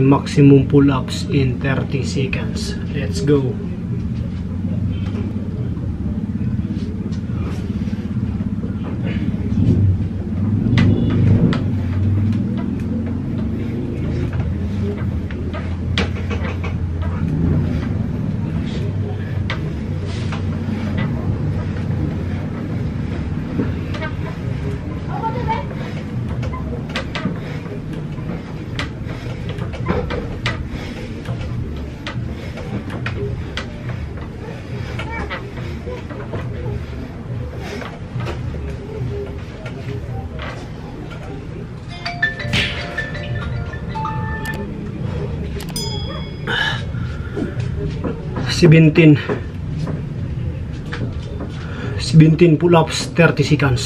Maximum pull-ups in 30 seconds. Let's go. Seventeen. Seventeen pull-ups, 30 seconds.